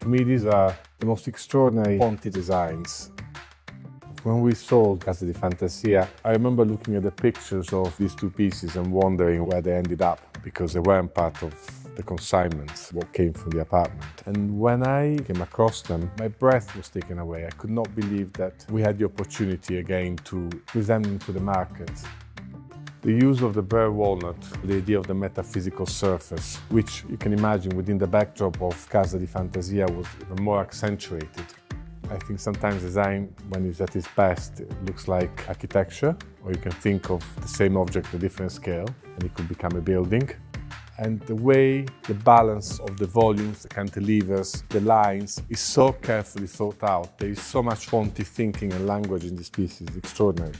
To me, these are the most extraordinary Ponti designs. When we sold Casa di Fantasia, I remember looking at the pictures of these two pieces and wondering where they ended up because they weren't part of the consignments, what came from the apartment. And when I came across them, my breath was taken away. I could not believe that we had the opportunity again to present them to the market. The use of the bare walnut, the idea of the metaphysical surface, which you can imagine within the backdrop of Casa di Fantasia was even more accentuated. I think sometimes design, when it's at its best, looks like architecture, or you can think of the same object at a different scale, and it could become a building. And the way the balance of the volumes, the cantilevers, the lines is so carefully thought out. There is so much Ponti thinking and language in this piece, it's extraordinary.